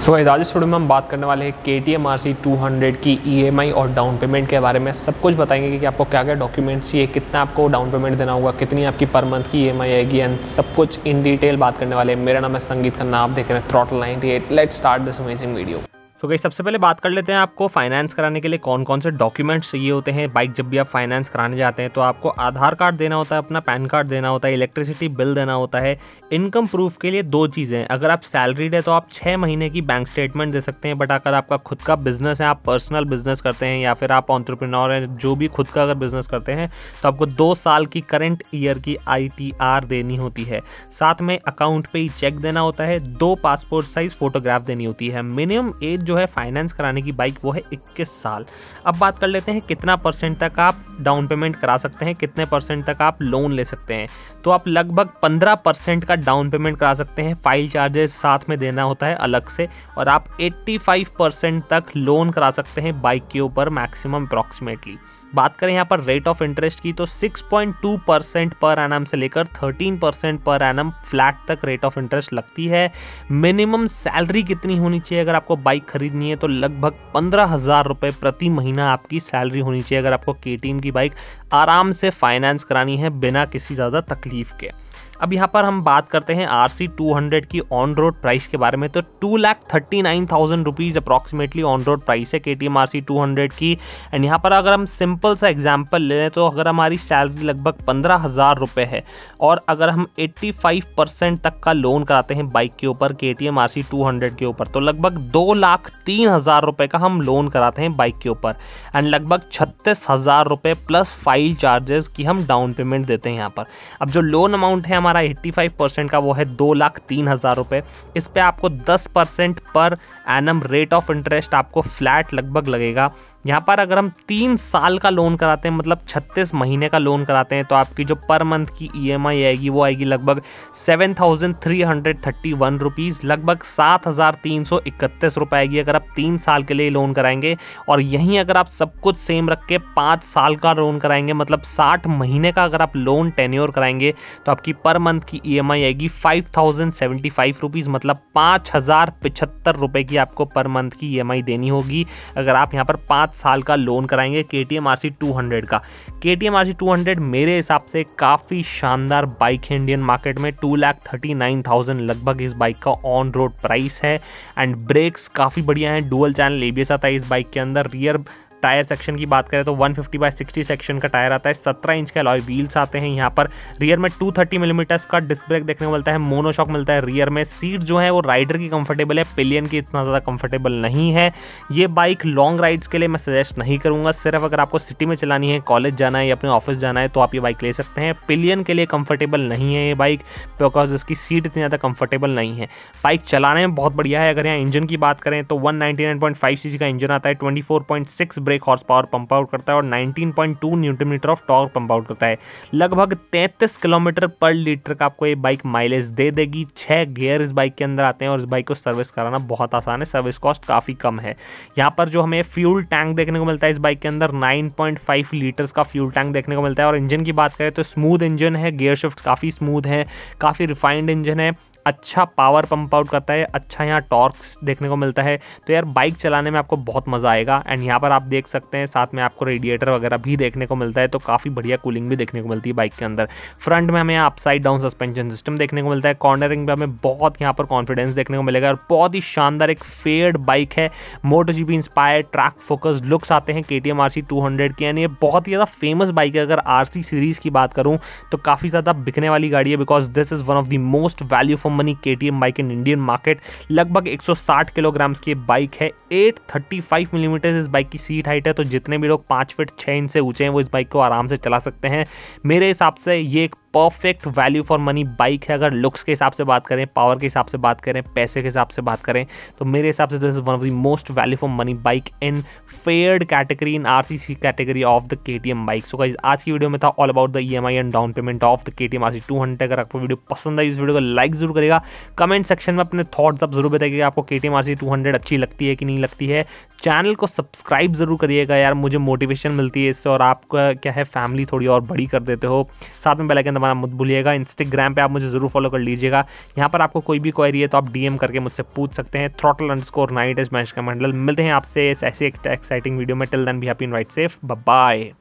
सो so, आज में हम बात करने वाले हैं K T M R C two hundred की ई एम आई और डाउन पेमेंट के बारे में। सब कुछ बताएँगे कि आपको क्या क्या डॉक्यूमेंट्स चाहिए कितना आपको डाउन पेमेंट देना होगा कितनी आपकी पर मंथ की ई एम आई आएगी एंड सब कुछ इन डिटेल बात करने वाले हैं। मेरा नाम है संगीत खन्ना आप देख रहे हैं Throttle ninety eight let start this amazing video so गई सबसे पहले बात कर लेते हैं आपको फाइनेंस कराने के लिए कौन कौन से डॉक्यूमेंट्स चाहिए होते हैं। बाइक जब भी आप फाइनेंस कराने जाते हैं तो आपको आधार कार्ड देना होता है, अपना पैन कार्ड देना होता है इलेक्ट्रिसिटी बिल देना होता है। इनकम प्रूफ के लिए दो चीज़ें अगर आप सैलरीड है तो आप छः महीने की बैंक स्टेटमेंट दे सकते हैं बट अगर आपका खुद का बिज़नेस है, आप पर्सनल बिज़नेस करते हैं, या फिर आप ऑन्टरप्रिनोर हैं, जो भी खुद का अगर बिज़नेस करते हैं तो आपको दो साल की करेंट ईयर की आईटीआर देनी होती है। साथ में अकाउंट पे ही चेक देना होता है, दो पासपोर्ट साइज़ फोटोग्राफ देनी होती है। मिनिमम एज जो है फाइनेंस कराने की बाइक वो है 21 साल। अब बात कर लेते हैं कितना परसेंट तक आप डाउन पेमेंट करा सकते हैं, कितने परसेंट तक आप लोन ले सकते हैं। तो आप लगभग 15 परसेंट का डाउन पेमेंट करा सकते हैं फ़ाइल चार्जेस साथ में देना होता है अलग से और आप 85 परसेंट तक लोन करा सकते हैं बाइक के ऊपर मैक्सिमम अप्रॉक्सीमेटली बात करें यहाँ पर रेट ऑफ़ इंटरेस्ट की तो 6.2 परसेंट पर एनम से लेकर 13 परसेंट पर एनम फ्लैट तक रेट ऑफ़ इंटरेस्ट लगती है। मिनिमम सैलरी कितनी होनी चाहिए अगर आपको बाइक खरीदनी है तो लगभग पंद्रह हज़ार रुपये प्रति महीना आपकी सैलरी होनी चाहिए अगर आपको के की बाइक आराम से फाइनेंस करानी है बिना किसी ज़्यादा तकलीफ़ के। अब यहाँ पर हम बात करते हैं आर सी टू हंड्रेड की ऑन रोड प्राइस के बारे में। तो two lakh thirty nine thousand rupees approximately on road price है K T M R C two hundred की। एंड यहाँ पर अगर हम सिंपल सा एग्ज़ाम्पल ले लें तो अगर हमारी सैलरी लगभग पंद्रह हज़ार रुपये है। और अगर हम एट्टी फाइव परसेंट तक का लोन कराते हैं बाइक के ऊपर K T M R C two hundred के ऊपर तो लगभग दो लाख तीन हज़ार रुपये का हम लोन कराते हैं बाइक के ऊपर। एंड लगभग छत्तीस हज़ार रुपये प्लस फ़ाइल चार्जेस की हम डाउन पेमेंट देते हैं यहाँ पर। अब जो लोन अमाउंट है 85 परसेंट का वो है दो लाख तीन हज़ार रुपये इस पर आपको 10 percent per annum rate of interest आपको फ्लैट लगभग लगेगा। यहाँ पर अगर हम तीन साल का लोन कराते हैं मतलब छत्तीस महीने का लोन कराते हैं तो आपकी जो पर मंथ की ई e आएगी, वो आएगी लगभग seven thousand three hundred thirty one rupees लगभग सात हज़ार तीन सौ इकतीस रुपये आएगी अगर आप तीन साल के लिए लोन कराएँगे। और यहीं अगर आप सब कुछ सेम रख के पाँच साल का लोन कराएँगे मतलब साठ महीने का अगर आप लोन टेन्योर कराएँगे तो आपकी पर मंथ की ई e आएगी five thousand seventy five rupees मतलब पाँच हज़ार पचहत्तर रुपये की आपको पर मंथ की ई e देनी होगी। अगर आप यहाँ पर पाँच साल का लोन कराएँगे K T M R C two hundred का। K T M R C two hundred मेरे हिसाब से काफ़ी शानदार बाइक है इंडियन मार्केट में। Two lakh thirty nine thousand लगभग इस बाइक का ऑन रोड प्राइस है। एंड ब्रेक्स काफ़ी बढ़िया हैं। Dual channel A B S आता है इस बाइक के अंदर। रियर टायर सेक्शन की बात करें तो 150 फिफ्टी बाई सिक्सटी सेक्शन का टायर आता है 17 इंच के अलॉय व्हील्स आते हैं यहाँ पर। रियर में 230 थर्टी मिलीमीटर्स का डिस्क ब्रेक देखने को मिलता है मोनोशॉक मिलता है रियर में। सीट जो है वो राइडर की कंफर्टेबल है पिलियन की इतना ज़्यादा कंफर्टेबल नहीं है। ये बाइक लॉन्ग राइड्स के लिए मैं सजेस्ट नहीं करूँगा, सिर्फ़ अगर आपको सिटी में चलानी है कॉलेज जाना है या अपने ऑफ़िस जाना है तो आप ये बाइक ले सकते हैं। पिलियन के लिए कंफर्टेबल नहीं है ये बाइक बिकॉज़ इसकी सीट इतनी ज़्यादा कंफर्टेबल नहीं है। बाइक चलाने में बहुत बढ़िया है, अगर यहाँ इंजन की बात करें तो वन सीसी का इंजन आता है twenty brake horsepower pump out करता है और 19.2 newton metre of torque pump out करता है। लगभग 33 किलोमीटर पर लीटर का आपको ये बाइक माइलेज दे देगी। छः गियर इस बाइक के अंदर आते हैं और इस बाइक को सर्विस कराना बहुत आसान है। सर्विस कॉस्ट काफ़ी कम है। यहाँ पर जो हमें फ्यूल टैंक देखने को मिलता है इस बाइक के अंदर 9.5 लीटर्स का फ्यूल टैंक देखने को मिलता है। और इंजन की बात करें तो स्मूथ इंजन है गियर शिफ्ट काफ़ी स्मूथ है, काफ़ी रिफाइंड इंजन है। अच्छा पावर पंप आउट करता है अच्छा यहाँ टॉर्क्स देखने को मिलता है। तो यार बाइक चलाने में आपको बहुत मज़ा आएगा एंड यहाँ पर आप देख सकते हैं, साथ में आपको रेडिएटर वगैरह भी देखने को मिलता है तो काफ़ी बढ़िया कूलिंग भी देखने को मिलती है बाइक के अंदर। फ्रंट में हमें यहाँ अपसाइड डाउन सस्पेंशन सिस्टम देखने को मिलता है कॉर्नरिंग में हमें बहुत यहाँ पर कॉन्फिडेंस देखने को मिलेगा और बहुत ही शानदार एक फेड बाइक है। Moto G inspire track focus looks आते हैं K T M R C two hundred के यानी ये बहुत ही ज़्यादा फ़ेमस बाइक है। अगर आर सी सीरीज़ की बात करूँ तो काफ़ी ज़्यादा बिकने वाली गाड़ी है because this is one of the most value money K T M bike in Indian market लगभग 160 किलोग्राम्स की बाइक है। 835 मिलीमीटर इस बाइक की सीट हाइट है तो जितने भी लोग पाँच फिट छः इंच से ऊँचे हैं, वो इस बाइक को आराम से चला सकते हैं। मेरे हिसाब से ये एक perfect value for money bike है। अगर लुक्स के हिसाब से बात करें पावर के हिसाब से बात करें, पैसे के हिसाब से बात करें तो मेरे हिसाब से this is one of the most value for money bike in prepared category in R C C category of the K T M bike so guys आज की वीडियो में था all about the E M I and down payment of the K T M R C two hundred अगर आपको video पसंद आई इस video को like ज़रूर करेगा। कमेंट सेक्शन में अपने थॉट्स आप ज़रूर बताइए आपको K T M R C two hundred अच्छी लगती है कि नहीं लगती है। चैनल को सब्सक्राइब ज़रूर करिएगा यार, मुझे मोटिवेशन मिलती है इससे और आपका क्या है फैमिली थोड़ी और बड़ी कर देते हो। साथ में बेल आइकन दबाना मत भूलिएगा। इंस्टाग्राम पे आप मुझे ज़रूर फॉलो कर लीजिएगा। यहाँ पर आपको कोई भी क्वेरी है तो आप डीएम करके मुझसे पूछ सकते हैं। Throttle underscore night is match का मंडल मिलते हैं आपसे ऐसे एक exciting video. But till then, be happy and ride safe. Bye bye.